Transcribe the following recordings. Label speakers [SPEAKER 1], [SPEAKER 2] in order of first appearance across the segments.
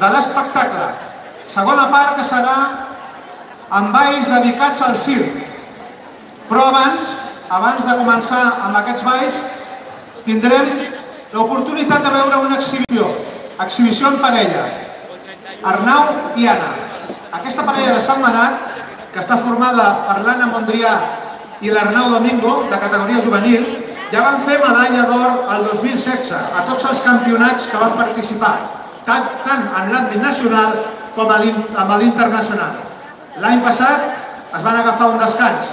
[SPEAKER 1] de l'espectacle. Segona part que serà amb balls dedicats al circ. Però abans, abans de començar amb aquests balls, tindrem l'oportunitat de veure una exhibició, exhibició en parella, Arnau i Anna. Aquesta parella de Salmanat, que està formada per l'Anna Mondrià i l'Arnau Domingo, de categoria juvenil, ja van fer medalla d'or el 2016 a tots els campionats que van participar, tant, tant en l'àmbit nacional com a l'internacional. L'any passat es van agafar un descans,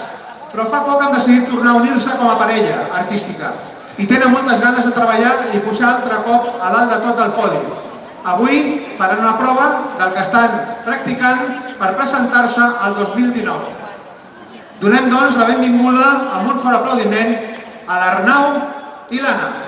[SPEAKER 1] però fa poc han decidit tornar a unir-se com a parella artística i tenen moltes ganes de treballar i pujar altre cop a dalt de tot el podi. Avui faran una prova del que estan practicant per presentar-se al 2019. Donem, doncs, la benvinguda amb un fort aplaudiment a l'Arnau i l'Anna.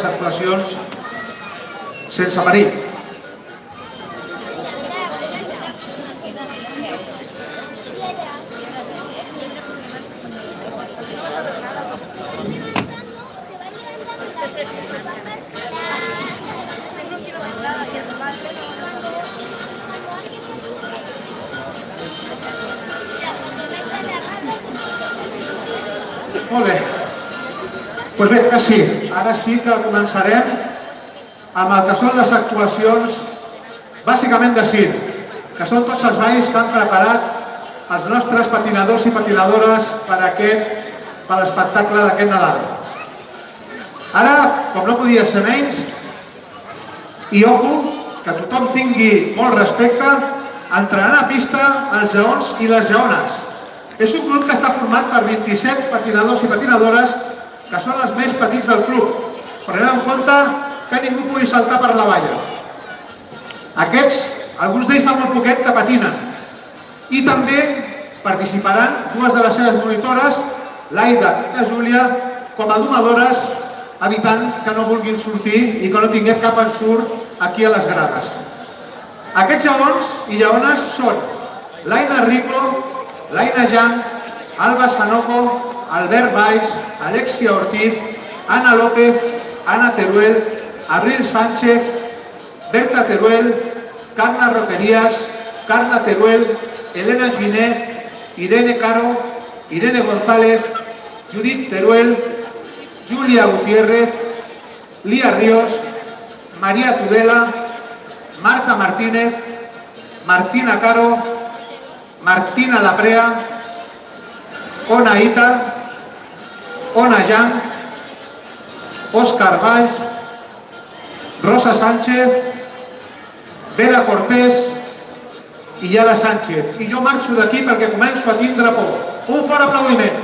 [SPEAKER 1] Les actuacions sense. Doncs pues bé, sí, ara sí que començarem amb el que són les actuacions bàsicament de circ, que són tots els balls que han preparat els nostres patinadors i patinadores per aquest, per l'espectacle d'aquest Nadal. Ara, com no podia ser menys, i ojo, que tothom tingui molt respecte, entraran a pista els lleons i les lleones. És un club que està format per 27 patinadors i patinadores que són els més petits del club. Prenent en compte que ningú pugui saltar per la valla. Aquests, alguns d'ells fa molt poquet que patinen. I també participaran dues de les seves monitores, l'Aida i la Júlia, com a domadores, evitant que no vulguin sortir i que no tinguem cap ensurt aquí a les grades. Aquests lleons i lleones són l'Aina Rico, l'Aina Jan, Alba Sanoco, Albert Valls, Alexia Ortiz, Ana López, Ana Teruel, Abril Sánchez, Berta Teruel, Carla Roquerías, Carla Teruel, Elena Giné, Irene Caro, Irene González, Judith Teruel, Julia Gutiérrez, Lía Ríos, María Tudela, Marta Martínez, Martina Caro, Martina Laprea, Ona Ita, Ona Jan, Òscar Valls, Rosa Sánchez, Vera Cortés i Yara Sánchez. I jo marxo d'aquí perquè començo a tindre por. Un fort aplaudiment.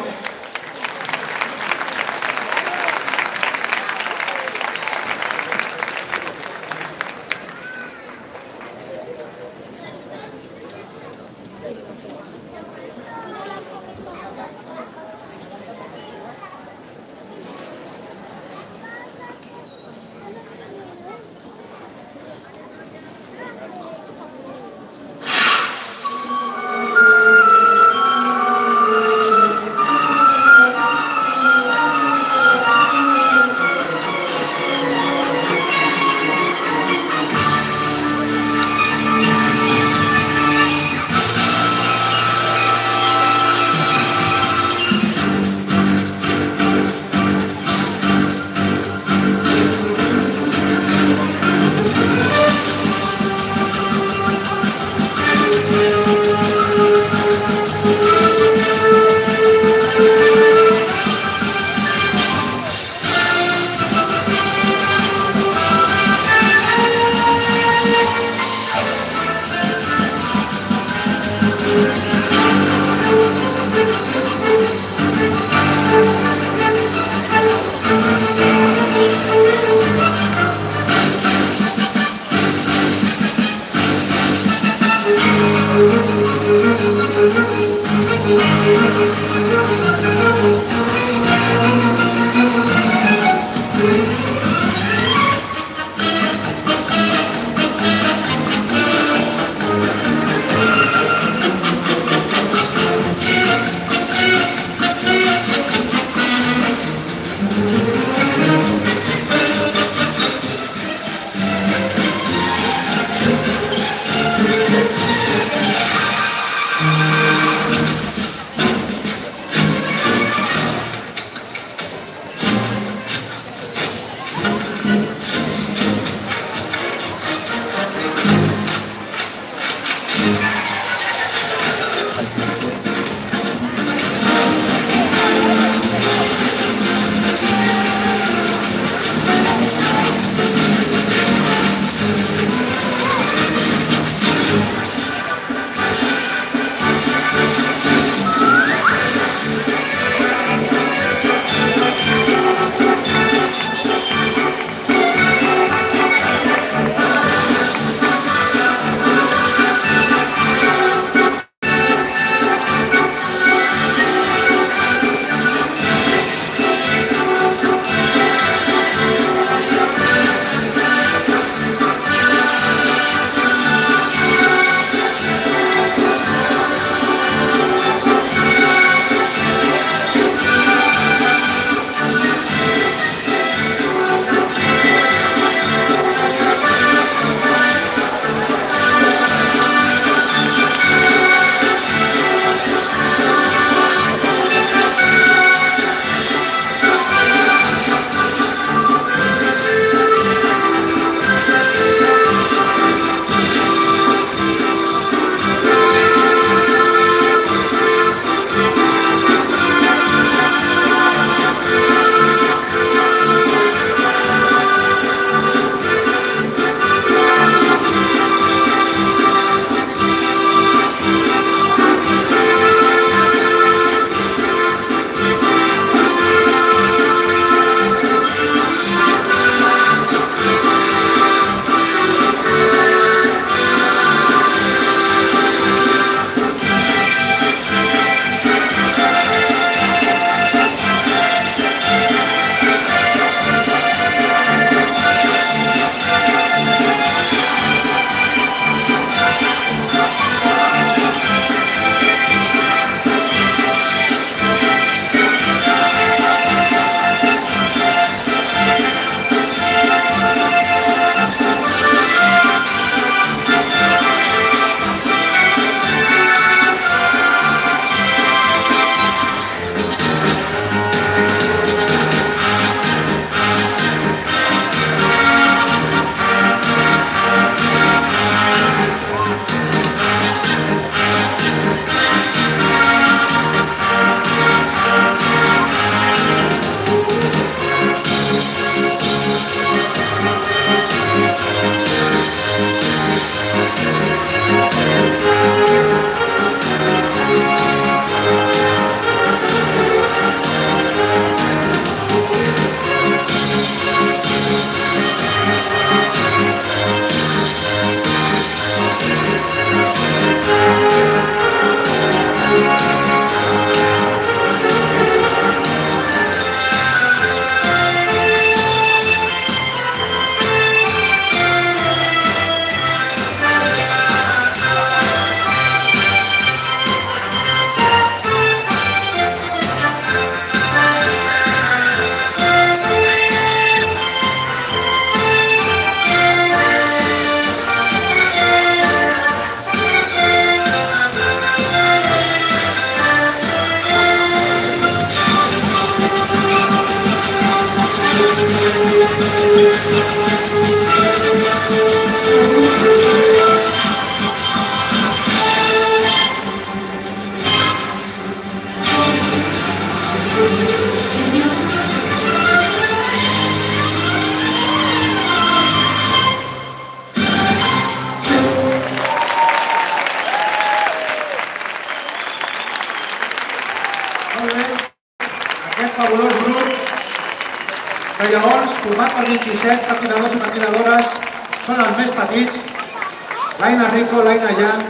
[SPEAKER 1] L'Aina Jan,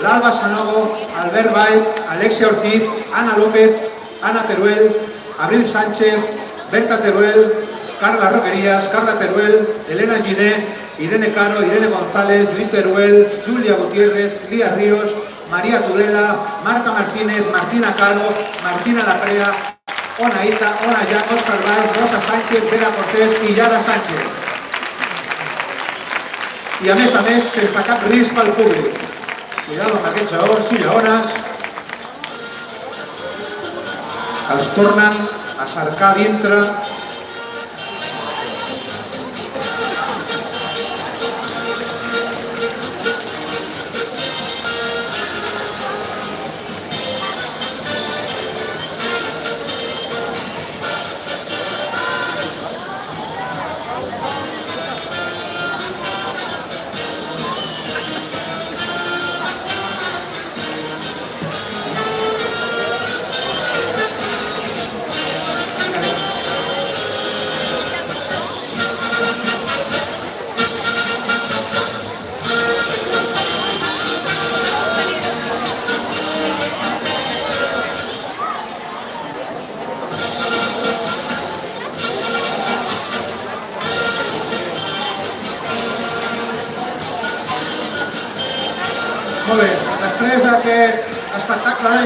[SPEAKER 1] l'Alba Sanogo, Albert Vall, Alexia Ortiz, Ana López, Ana Teruel, Abril Sánchez, Berta Teruel, Carla Roquerías, Carla Teruel, Elena Giné, Irene Caro, Irene González, Lluís Teruel, Julia Gutiérrez, Lía Ríos, María Tudela, Marta Martínez, Martina Caro, Martina Laprea, Ona Ita, Ona Jan, Òscar Valls, Rosa Sánchez, Vera Cortés i Yara Sánchez. I a més a més, sense cap risc pel públic. Cuidado amb aquests lleons i lleones. Els tornen a cercar dintre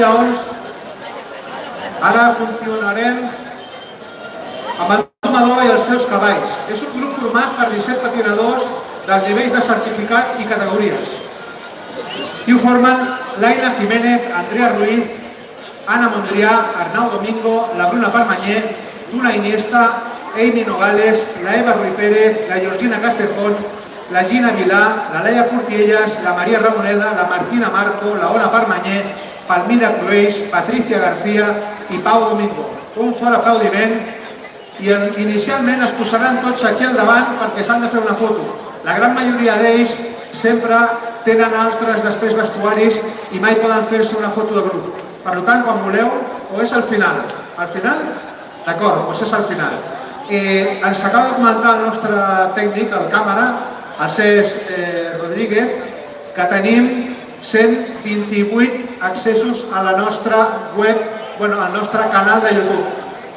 [SPEAKER 1] lleons, ara continuarem amb el domador i els seus cavalls. És un grup format per 17 patinadors dels nivells de certificat i categories. I ho formen Laila Jiménez, Andrea Ruiz, Ana Mondrià, Arnau Domingo, la Bruna Parmanyer, Duna Iniesta, Amy Nogales, la Eva Ruiz Pérez, la Georgina Castejón, la Gina Vilà, la Laia Portiellas, la Maria Ramoneda, la Martina Marco, la Ona Parmanyer, Palmira Crueix, Patricia García i Pau Domingo. Un fort aplaudiment i en, inicialment es posaran tots aquí al davant perquè s'han de fer una foto. La gran majoria d'ells sempre tenen altres després vestuaris i mai poden fer-se una foto de grup. Per tant, quan voleu, o és al final. Al final? D'acord, doncs és al final. Eh, ens acaba de comentar el nostre tècnic, el càmera, el Cesc eh, Rodríguez, que tenim 128 accessos a la nostra web, bueno, al nostre canal de YouTube.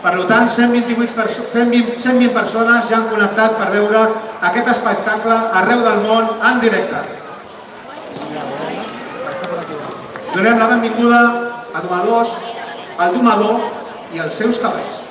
[SPEAKER 1] Per tant, 128 perso 120, 120 persones ja han connectat per veure aquest espectacle arreu del món en directe. Donem la benvinguda a domadors, al domador i als seus cavalls.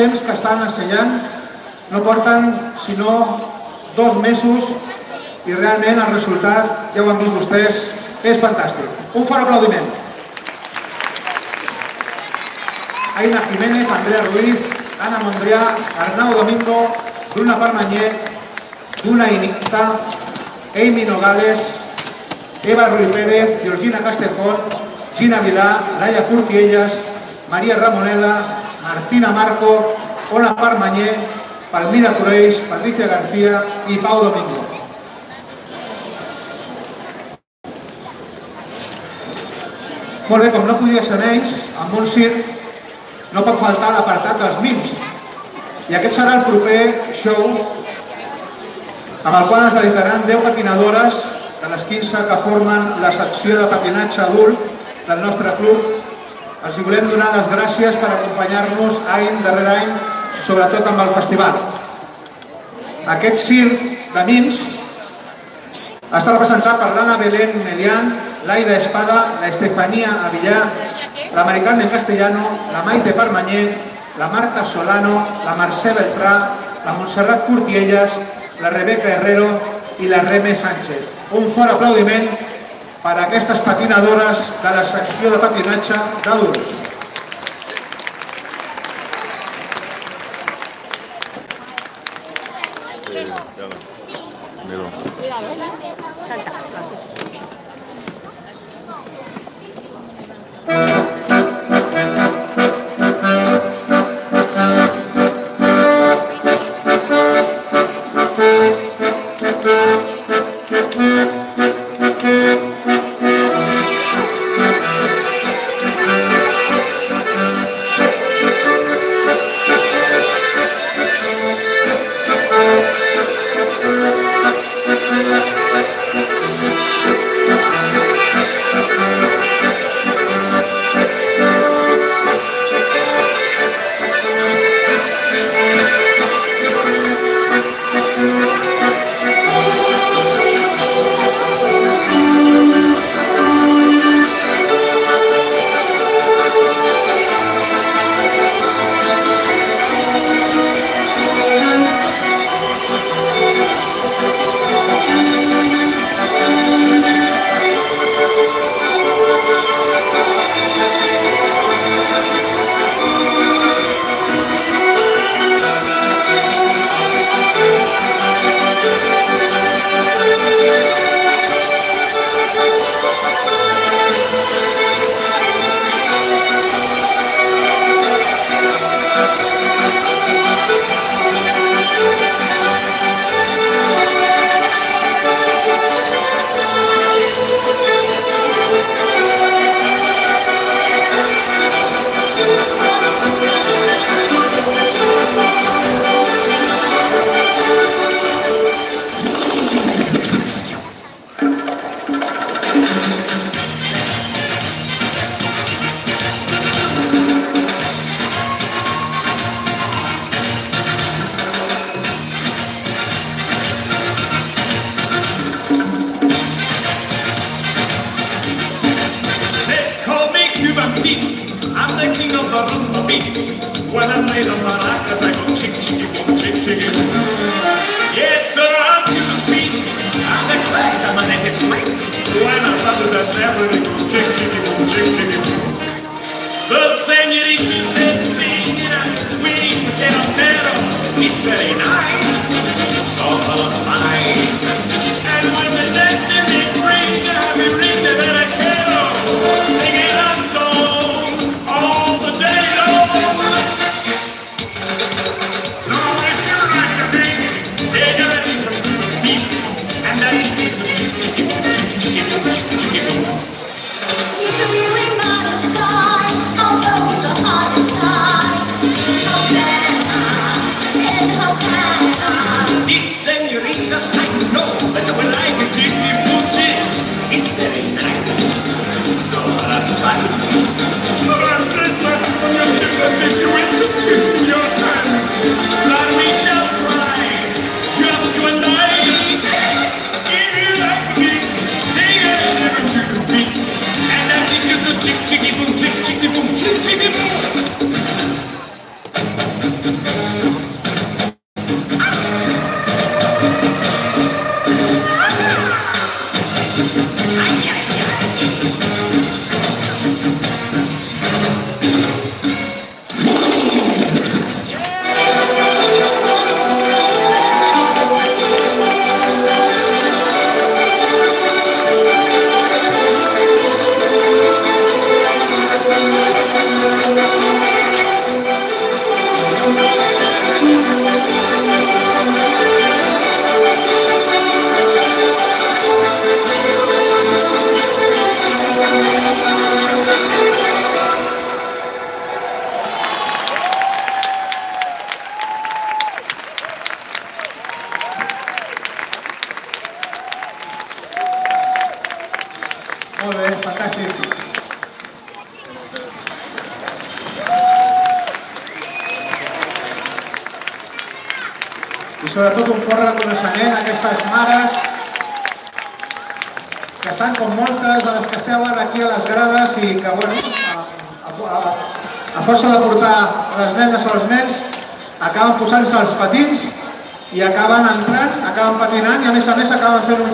[SPEAKER 1] Temps que estan assellant. No porten sinó dos mesos i realment el resultat, ja ho han vist vostès, és fantàstic. Un fort aplaudiment. Aina Jiménez, Andrea Ruiz, Ana Mondrià, Arnau Domingo, Bruna Parmanyer, Duna Inicta, Amy Nogales, Eva Ruiz Pérez, Georgina Castejón, Gina Vilà, Laia Curtiellas, Maria Ramoneda, Martina Marco, Ona Parmanyer, Palmira Coreix, Patricia García i Pau Domingo. Molt bé, com no podia ser menys, amb un circ no pot faltar l'apartat dels mims. I aquest serà el proper show amb el qual es dedicaran 10 patinadores de les 15 que formen la secció de patinatge adult del nostre club. Els volem donar les gràcies per acompanyar-nos any darrere any, sobretot amb el festival. Aquest circ de mims està representat per l'Anna Belén Melián, l'Aida Espada, la Estefanía Avillar, la Carmen Castellano, la Maite Parmanyer, la Marta Solano, la Mercè Beltrà, la Montserrat Curtiellas, la Rebeca Herrero i la Reme Sánchez. Un fort aplaudiment per a aquestes patinadores de la secció de patinatge d'adults.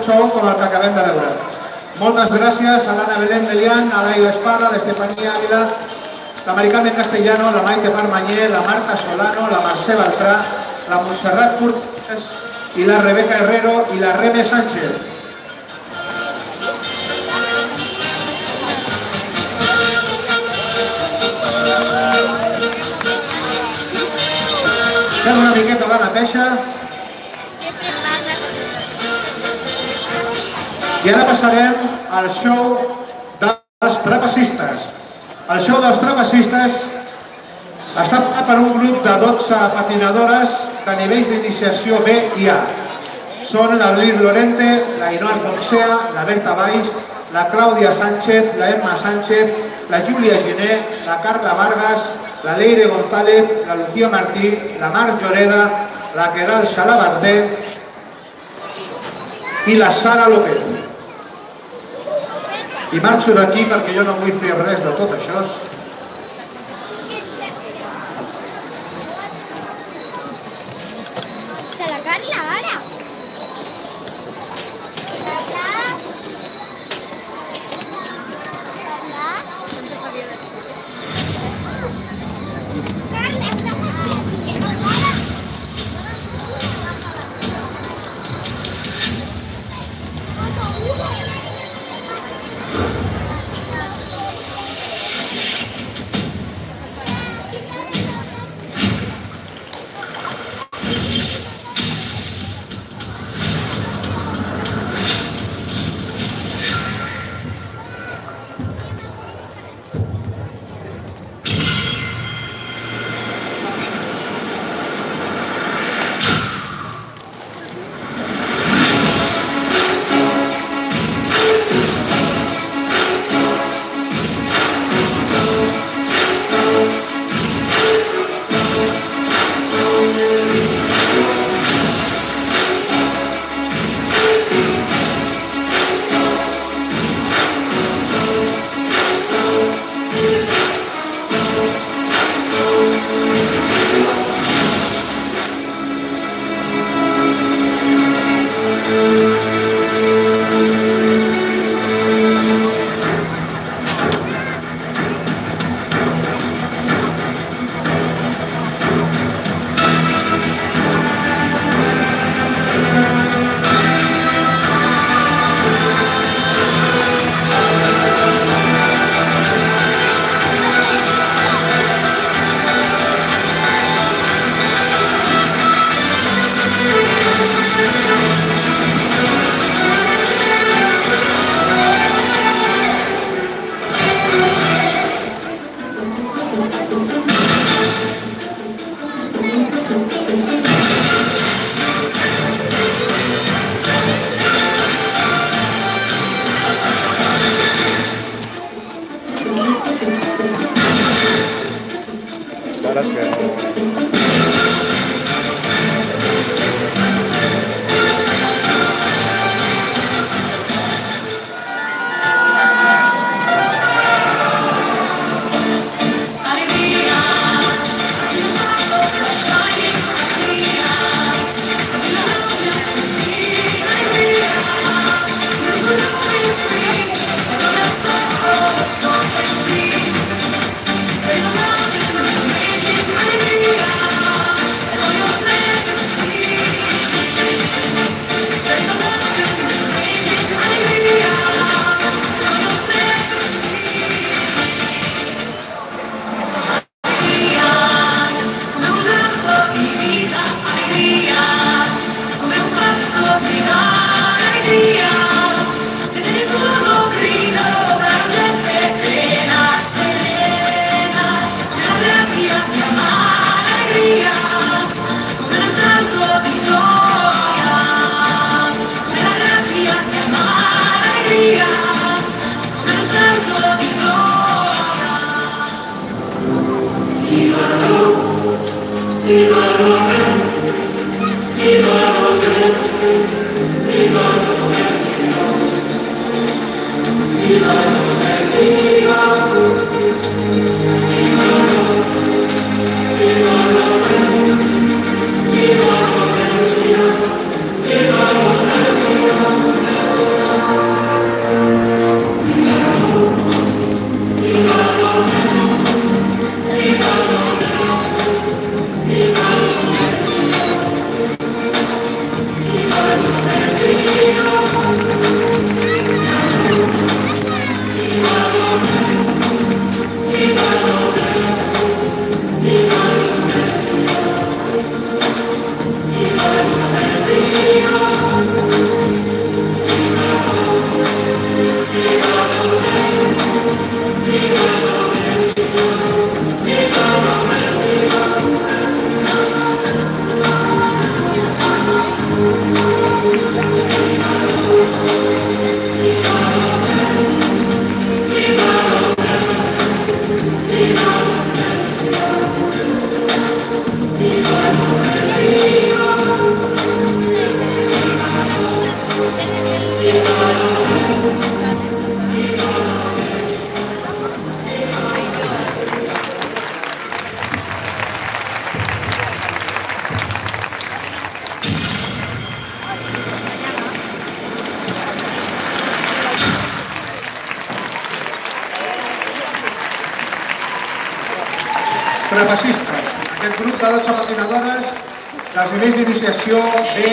[SPEAKER 1] Show com el que acabem de veure. Moltes gràcies a l'Anna Belén Melián, a l'Aida Espada, a l'Estefanía Ávila, la Maricarmen Castellano, la Maite Parmañé, la Marta Solano, la Mercè Beltrà, la Montserrat Cortés i la Rebeca Herrero i la Rebe Sánchez. Fem una miqueta de neteja i ara passarem al show dels trapecistes. El show dels trapecistes està per un grup de 12 patinadores de nivells d'iniciació B i A. Són la Lorente, la Inoar Fonsea, la Berta Valls, la Clàudia Sánchez, la Emma Sánchez, la Júlia Gené, la Carla Vargas, la Leire González, la Lucía Martí, la Mar Lloreda, la Queral Salabardé i la Sara López. I marxo d'aquí perquè jo no vull fer res de tot això.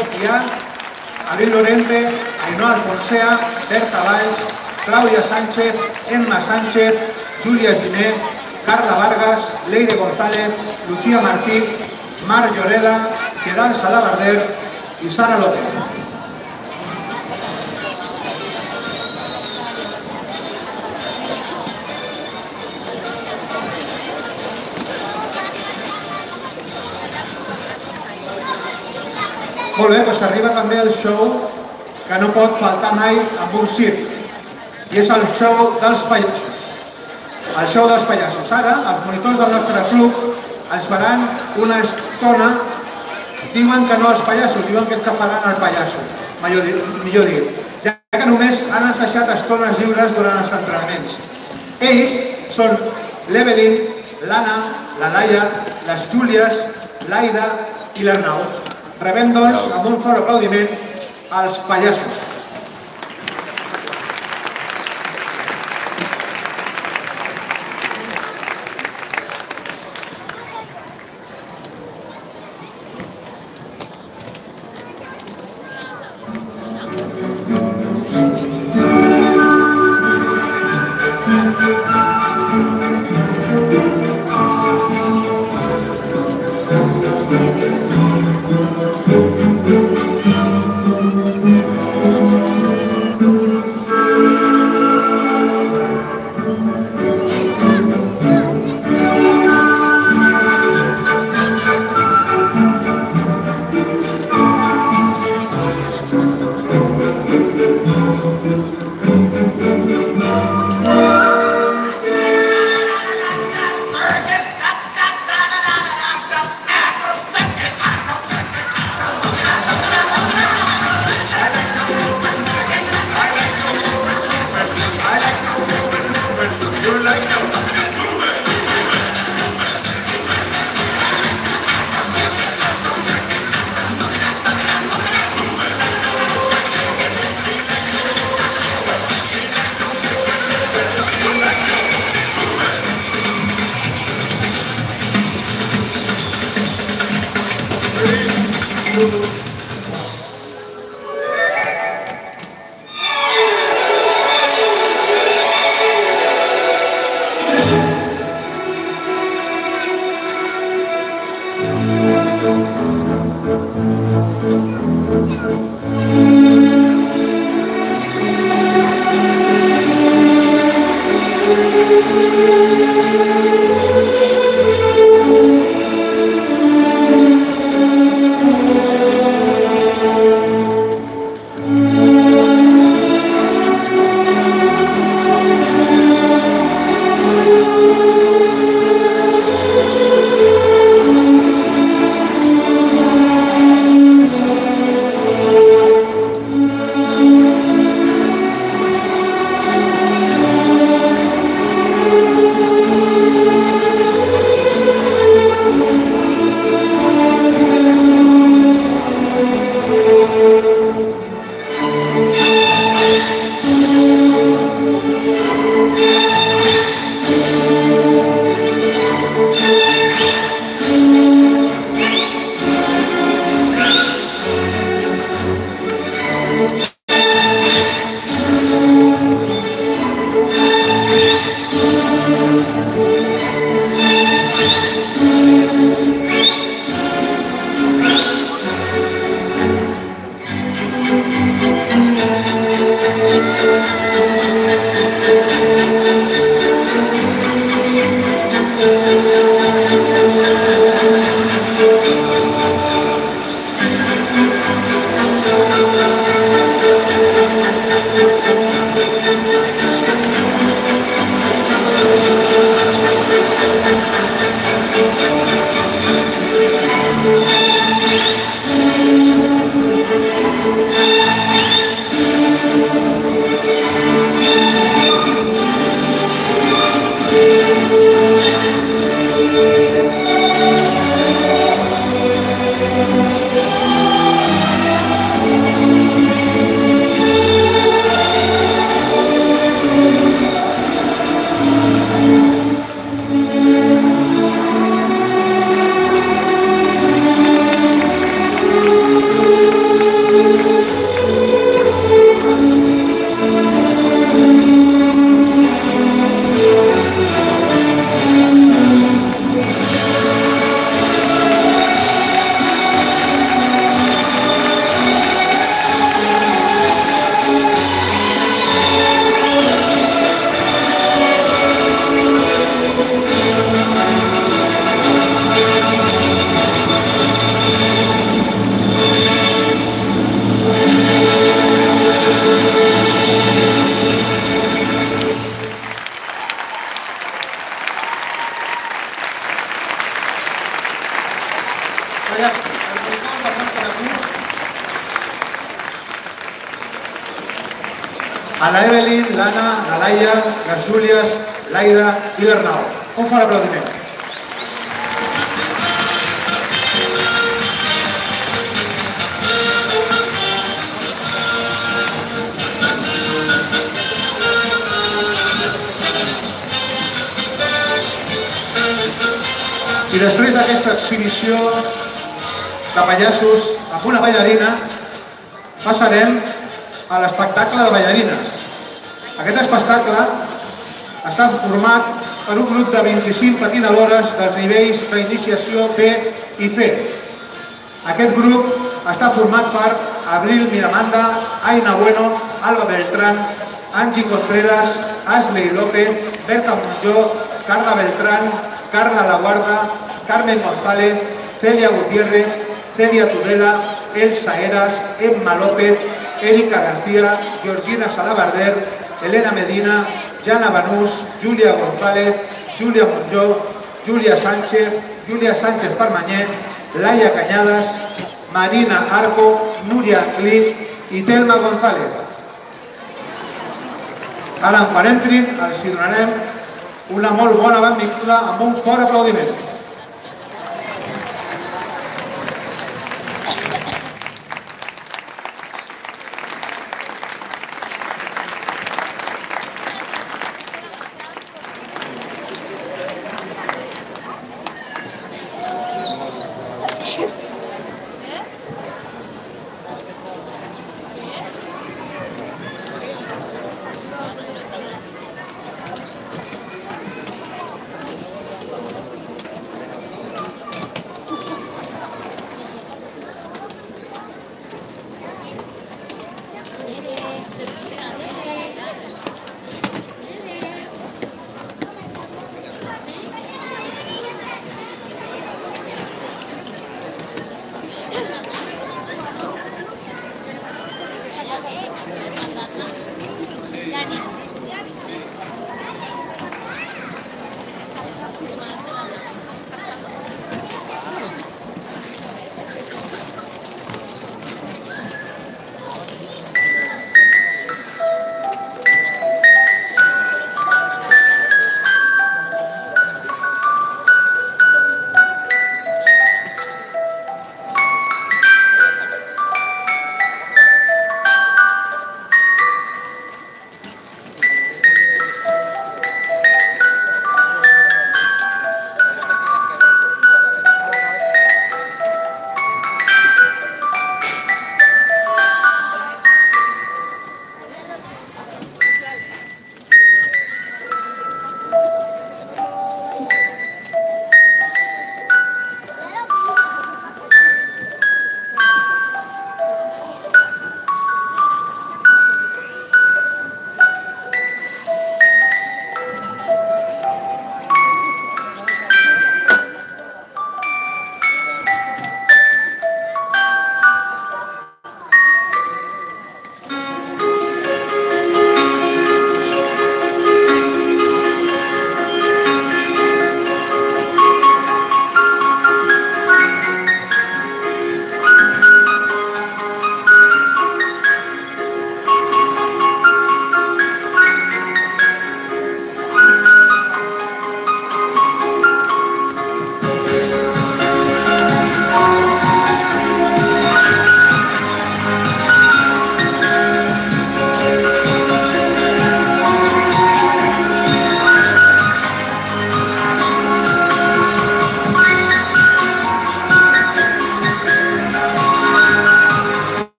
[SPEAKER 1] A, Abril Lorente, Ainhoa Alfonsea, Berta Valls, Clàudia Sánchez, Emma Sánchez, Júlia Giné, Carla Vargas, Leire González, Lucía Martí, Mar Lloreda, Quedal Salabarder i Sara López. Molt bé, doncs arriba també el show que no pot faltar mai amb un circ, i és el show dels pallassos. El show dels pallassos. Ara, els monitors del nostre club ens faran una estona, diuen que no els pallassos, diuen que és que faran el pallasso, millor dir, millor dir. Ja que només han ensajat estones lliures durant els entrenaments. Ells són l'Evelyn, l'Anna, la Laia, les Júlies, l'Aida i l'Arnau. Rebem, doncs, amb un fort aplaudiment als pallassos. Laia, les Júlies, l'Aida i l'Arnau. Un fort aplaudiment. I després d'aquesta exhibició de pallassos amb una ballarina, passarem a l'espectacle de ballarines. Aquest espectacle està format per un grup de 25 patinadores dels nivells d'iniciació B i C. Aquest grup està format per Abril Miramanda, Aina Bueno, Alba Beltrán, Angie Contreras, Ashley López, Berta Monjó, Carla Beltrán, Carla Laguarda, Carmen González, Celia Gutiérrez, Celia Tudela, Elsa Eras, Emma López, Erika García, Georgina Salabarder, Elena Medina, Jana Banús, Júlia González, Júlia Monjó, Júlia Sánchez, Júlia Sánchez Parmanyet, Laia Cañadas, Marina Arco, Núria Clí i Telma González. Ara, quan entrin, els hi donarem una molt bona benvinguda amb un fort aplaudiment. Gracias.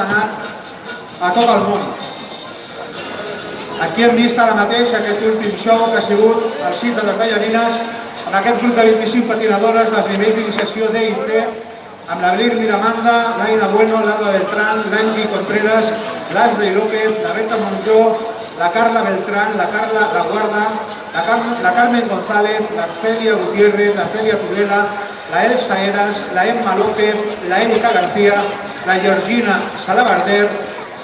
[SPEAKER 1] Setmanat a tot el món. Aquí hem vist ara mateix aquest últim show que ha sigut el cit de les ballarines amb aquest grup de 25 patinadores dels nivells d'iniciació D i C amb l'Abril Miramanda, l'Aina Bueno, l'Alba Beltrán, l'Angie Contreras, l'Ashley López, la Berta Montó, la Carla Beltrán, la Carla La Guarda, la, Car la Carmen González, la Celia Gutiérrez, la Celia Tudela, la Elsa Eras, la Emma López, la Erika García, la Georgina Salabarder,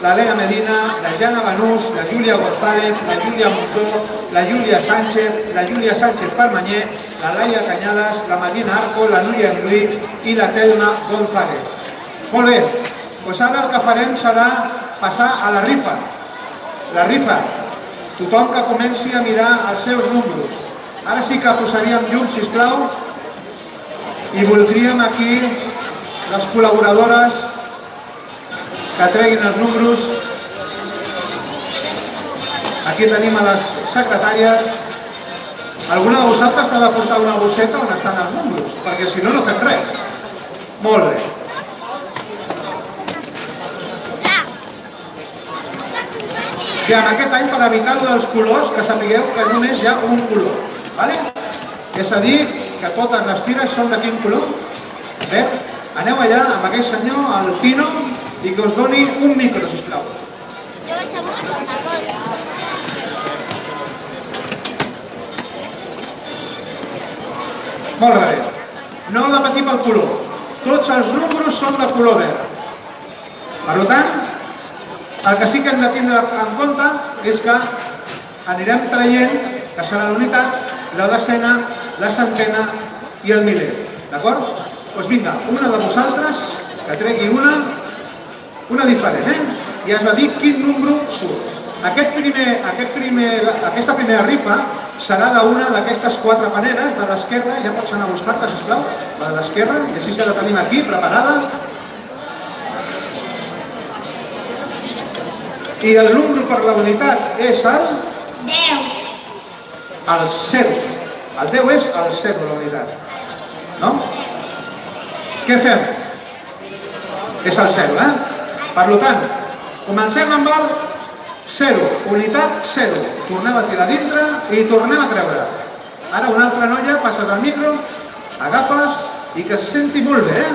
[SPEAKER 1] la Elena Medina, la Jana Banús, la Júlia González, la Júlia Montó, la Júlia Sánchez, la Júlia Sánchez Palmañé, la Laia Cañadas, la Marina Arco, la Núria Enruí i la Telma González. Molt bé, doncs ara el que farem serà passar a la rifa. La rifa. Tothom que comenci a mirar els seus números. Ara sí que posaríem llum, sisplau, i voldríem aquí les col·laboradores que treguin els números. Aquí tenim a les secretàries. Alguna de vosaltres ha de portar una bosseta on estan els números, perquè si no, no fem res. Molt bé. I en aquest any, per evitar lo dels colors, que sapigueu que només hi ha un color. Vale? És a dir, que totes les tires són de quin color? Bé, aneu allà amb aquell senyor, el Tino, i que us doni un micro, sisplau.
[SPEAKER 2] Jo vaig a buscar una cosa.
[SPEAKER 1] Molt bé. No heu de patir pel color. Tots els números són de color verd. Per tant, el que sí que hem de tindre en compte és que anirem traient, que serà l'unitat, la decena, la centena i el miler. D'acord? Doncs vinga, una de vosaltres, que tregui una, una diferent, eh? I has de dir quin número surt. Aquest primer, aquest primer, aquesta primera rifa serà d'una d'aquestes quatre paneres de l'esquerra, ja pots anar a buscar-la, sisplau, la de l'esquerra, i així ja la tenim aquí, preparada. I el número per la unitat és el,
[SPEAKER 2] 10.
[SPEAKER 1] el 0. El 10 és el 0, la unitat. No? Què fem? És el 0, eh? Per tant, comencem amb el 0, unitat 0. Tornem a tirar dintre i tornem a treure. Ara una altra noia, passes al micro, agafes i que se senti molt bé, eh?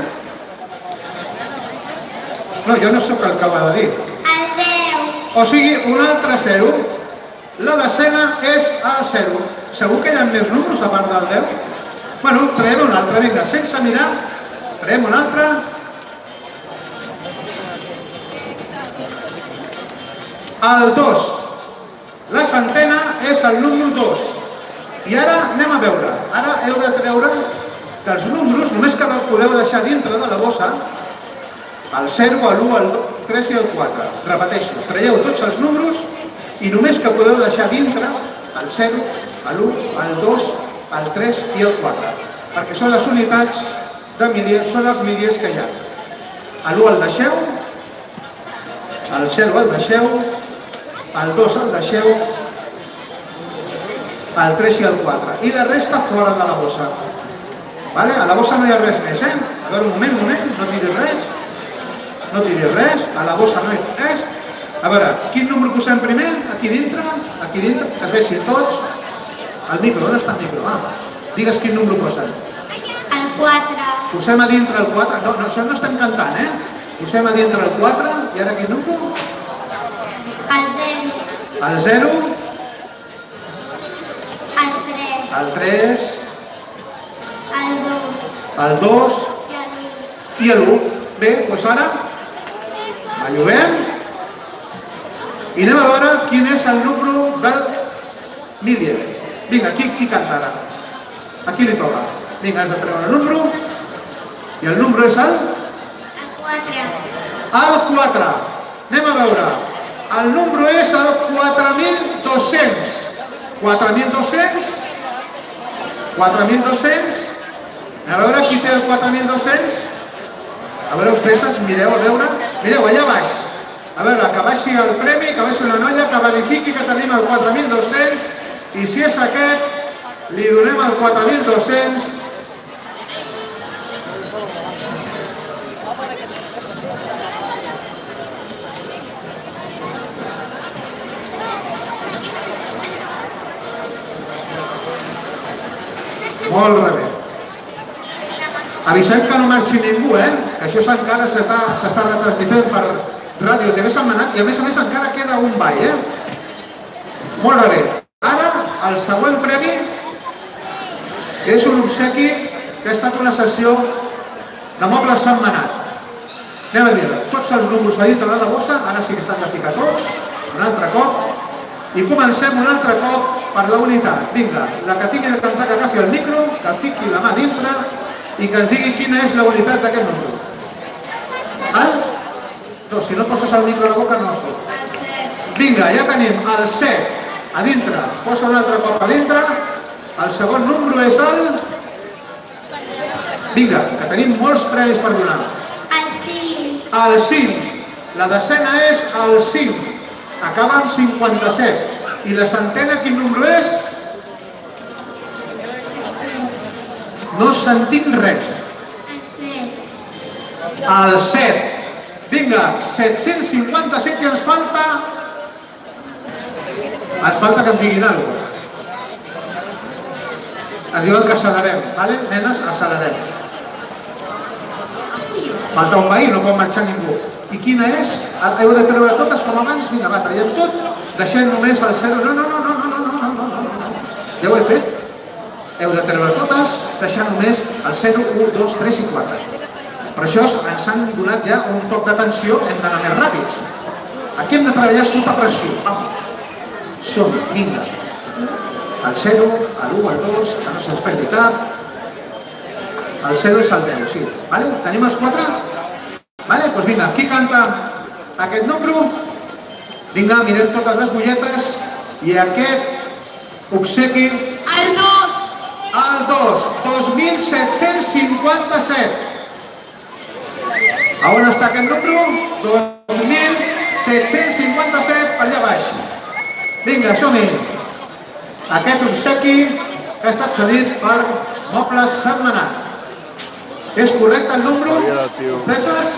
[SPEAKER 1] No, jo no sóc el que ho ha de dir.
[SPEAKER 2] El 10.
[SPEAKER 1] O sigui, un altre 0. La decena és el 0. Segur que hi ha més números a part del 10? Bueno, traiem un altre, vinga, sense mirar, traiem un altre. El 2. La centena és el número 2. I ara anem a veure. Ara heu de treure que els números, només que podeu deixar dintre de la bossa, el 0, l'1, el 3 i el 4. Repeteixo, traieu tots els números i només que podeu deixar dintre el 0, l'1, el 2, el 3 i el 4. Perquè són les unitats de miliers, són els miliers que hi ha. L'1 el deixeu, el 0 el deixeu, el 2 el deixeu, el 3 i el 4. I la resta fora de la bossa. Vale? A la bossa no hi ha res més, eh? A veure, un moment, un moment, no tiris res. No tiris res, a la bossa no hi ha res. A veure, quin número posem primer? Aquí dintre? Aquí dintre? Que es veixin tots. El micro, on està el micro? Ah, digues quin número posen.
[SPEAKER 2] El 4.
[SPEAKER 1] Posem a dintre el 4. No, no, això no estem cantant, eh? Posem a dintre el 4 i ara quin número?
[SPEAKER 2] El 0.
[SPEAKER 1] El 0,
[SPEAKER 2] El 3.
[SPEAKER 1] el 3,
[SPEAKER 2] El 2.
[SPEAKER 1] el 2
[SPEAKER 2] I el 1.
[SPEAKER 1] i l'1. Bé, doncs ara allobem i anem a veure quin és el número del Milier. Vinga, qui, qui canta ara? A qui li toca? Vinga, has de treure el número i el número és el?
[SPEAKER 2] El 4.
[SPEAKER 1] El 4. Anem a veure. El número és el 4.200. 4.200. 4.200. A veure qui té el 4.200. A veure, vostès mireu, a veure. Mireu, allà baix. A veure, que baixi el premi, que baixi una noia, que verifiqui que tenim el 4.200 i si és aquest, li donem el 4.200 Molt bé. Avisem que no marxi ningú, eh? Que això encara s'està retransmitent per Ràdio TV Setmanat i a més a més encara queda un ball, eh? Molt bé. Ara, el següent premi és un obsequi que ha estat una sessió de mobles setmanat. Anem a dir tots els números a dintre de la bossa, ara sí que s'han de ficar tots, un altre cop, i comencem un altre cop per la unitat. Vinga, la que tingui de cantar que agafi el micro, que fiqui la mà dintre i que ens digui quina és la unitat d'aquest número. Val? No, si no poses el micro a la boca no surt. Vinga, ja tenim el 7 a dintre. Posa un altre cop a dintre. El segon número és el... Vinga, que tenim molts premis per donar.
[SPEAKER 2] El cinc.
[SPEAKER 1] El 5. La decena és el 5. Acaba amb 57. I la centena quin número és? No sentim res.
[SPEAKER 2] El set.
[SPEAKER 1] El 7. Vinga, 757 i ens falta... Ens falta que em diguin alguna cosa. Ens diuen que accelerem, vale? Nenes, accelerem. Falta un veí, no pot marxar ningú. I quina és? Heu de treure totes com abans? Vinga, va, traiem tot, deixem només el 0. No, no, no, no, no, no, no, no, no. Ja ho he fet. Heu de treure totes, deixar només el 0, 1, 2, 3 i 4. Per això ens han donat ja un toc d'atenció, hem d'anar més ràpids. Aquí hem de treballar sota pressió. Vamos. Som, vinga. El 0, l'1, el 2, que no se'ns perdi cap. El 0 és el 10, sí. Vale? Tenim els 4? Vale? Doncs vinga, qui canta aquest número? Vinga, mirem totes les butlletes i aquest obsequi
[SPEAKER 2] El dos.
[SPEAKER 1] el 2, 2.757. A on està aquest número? 2.757 per allà baix. Vinga, som-hi. Aquest obsequi ha estat cedit per Mobles Setmanat. És correcte el número? Esteses?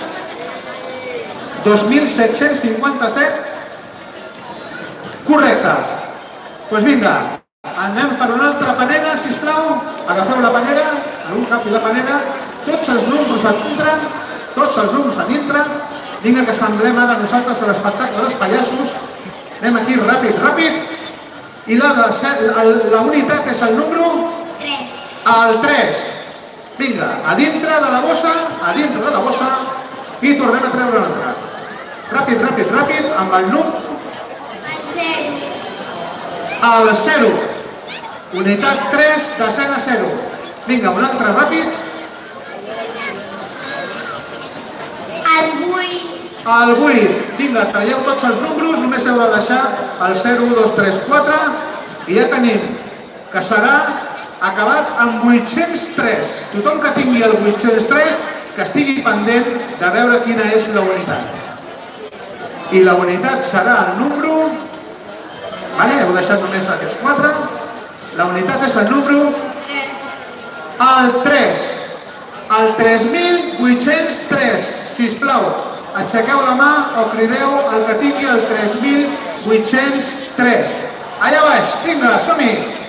[SPEAKER 1] 2.757? Correcte. Doncs pues vinga, anem per una altra panera, si plau. Agafeu la panera, agafi la panera, tots els números a dintre, tots els números a dintre. Vinga, que semblem ara nosaltres a l'espectacle dels pallassos. Anem aquí ràpid, ràpid. I la, de, set- el- la unitat és el número
[SPEAKER 2] Tres.
[SPEAKER 1] el 3. Vinga, a dintre de la bossa, a dintre de la bossa, i tornem a treure l'altre. Ràpid, ràpid, ràpid, amb el número
[SPEAKER 2] El zero.
[SPEAKER 1] el 0. Unitat 3, decena 0. Vinga, un altre ràpid.
[SPEAKER 2] El vuit.
[SPEAKER 1] El 8. Vinga, traieu tots els números, només heu de deixar el 0, 1, 2, 3, 4. I ja tenim que serà acabat amb 803. Tothom que tingui el 803, que estigui pendent de veure quina és la unitat. I la unitat serà el número... Vale, heu deixat només aquests 4. La unitat és el número
[SPEAKER 2] Tres.
[SPEAKER 1] el 3, el 3.803, sisplau, aixequeu la mà o crideu el que tingui el 3.803. Allà baix, vinga, som-hi!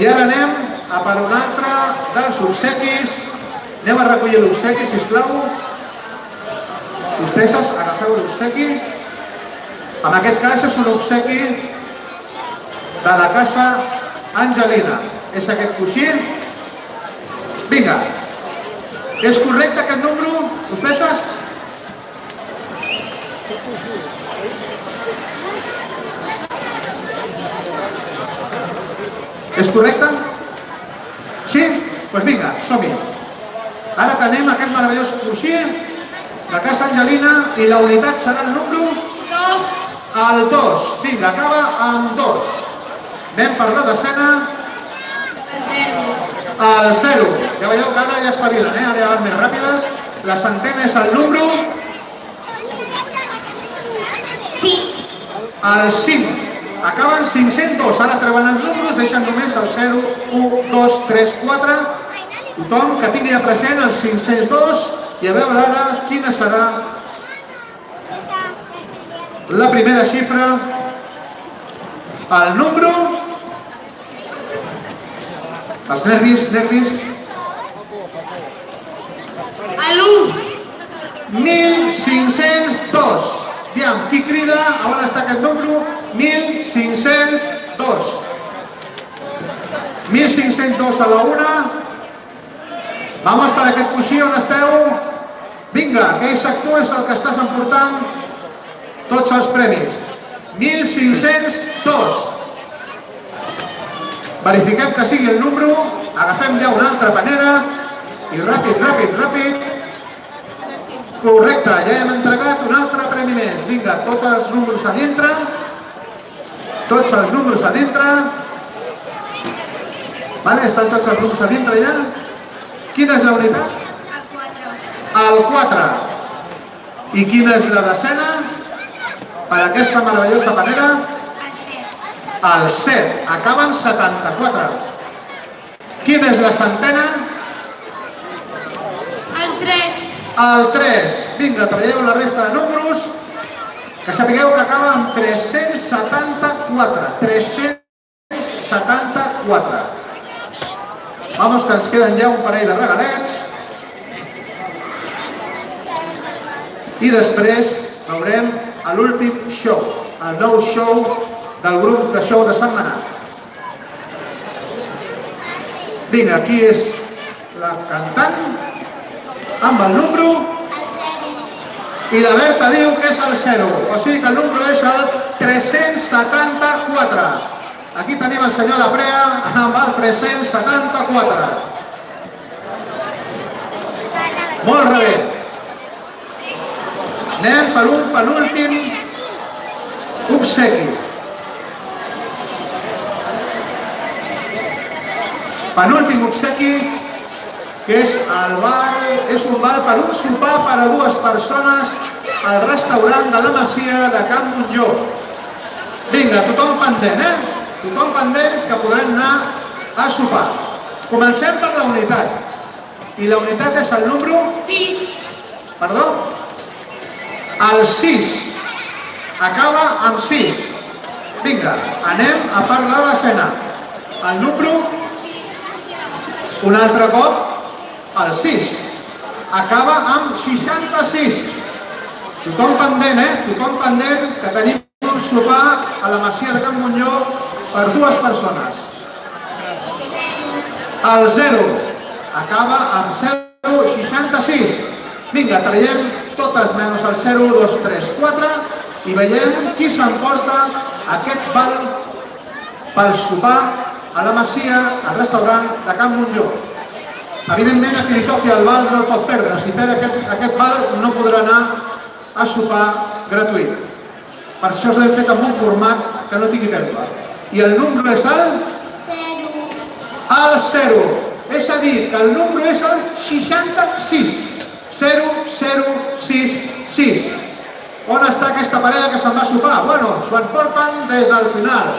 [SPEAKER 1] I ara anem a per un altre dels obsequis. Anem a recollir l'obsequi, sisplau. Vostès agafeu l'obsequi. En aquest cas és un obsequi de la casa Angelina. És aquest coixí? Vinga. És correcte aquest número? Vostès? És correcte? Sí? Doncs pues vinga, som-hi. Ara tenem aquest meravellós coixí de Casa Angelina i la unitat serà el número...
[SPEAKER 2] 2.
[SPEAKER 1] El 2. Vinga, acaba amb 2. Anem per la decena.
[SPEAKER 2] El zero.
[SPEAKER 1] El 0. Ja veieu que ara ja espavilen, eh? Ara ja van més ràpides. La centena és el número... Sí. El cinc. Acaben 502. Ara treuen els números, deixen només el 0, 1, 2, 3, 4. Tothom que tingui present el 502 i a veure ara quina serà la primera xifra, el número, els nervis, nervis,
[SPEAKER 2] L'1.
[SPEAKER 1] 1502. Aviam, qui crida? A on està aquest número? 1502. 1502 a la una. Vamos per aquest coixí on esteu. Vinga, aquell sector és el que estàs emportant tots els premis. 1502. Verifiquem que sigui el número, agafem ja una altra panera i ràpid, ràpid, ràpid. Correcte, ja hem entregat un altre premi més. Vinga, tots els números a dintre. Tots els números a dintre. Vale, estan tots els números a dintre ja. Quina és la unitat?
[SPEAKER 2] El 4.
[SPEAKER 1] El 4. I quina és la decena? Per aquesta meravellosa manera,
[SPEAKER 2] El 7.
[SPEAKER 1] el 7. Acaben 74. Quina és la centena?
[SPEAKER 2] El 3.
[SPEAKER 1] El 3. Vinga, traieu la resta de números. Que sapigueu que acaba amb 374. 374. Vamos, que ens queden ja un parell de regalets. I després veurem l'últim show, el nou show del grup de show de setmanat. Vinga, aquí és la cantant amb el número
[SPEAKER 2] El 0.
[SPEAKER 1] i la Berta diu que és el 0, o sigui que el número és el 374. Aquí tenim el senyor Laprea amb el 374. Molt bé. Anem per un penúltim obsequi. Penúltim obsequi que és el bar, és un bar per un sopar per a dues persones al restaurant de la Masia de Can Montlló. Vinga, tothom pendent, eh? Tothom pendent que podrem anar a sopar. Comencem per la unitat. I la unitat és el número,
[SPEAKER 2] 6.
[SPEAKER 1] perdó, el 6. Acaba amb 6. Vinga, anem a per la decena. El número,
[SPEAKER 2] 6.
[SPEAKER 1] un altre cop, el 6. Acaba amb 66. Tothom pendent, eh? Tothom pendent que tenim un sopar a la Masia de Can Montlló per dues persones. El 0 acaba amb 0,66. Vinga, traiem totes menys el 0, 2, 3, 4 i veiem qui s'emporta aquest val pel sopar a la Masia, al restaurant de Can Montlló. Evidentment, a qui li toqui el val no el pot perdre. Si perd aquest, aquest val no podrà anar a sopar gratuït. Per això l'hem fet amb un format que no tingui pèrdua. I el número és el,
[SPEAKER 2] 0.
[SPEAKER 1] el 0. És a dir, que el número és el 66. 0, 0, 6, 6. On està aquesta parella que se'n va a sopar? Bueno, s'ho porten des del final.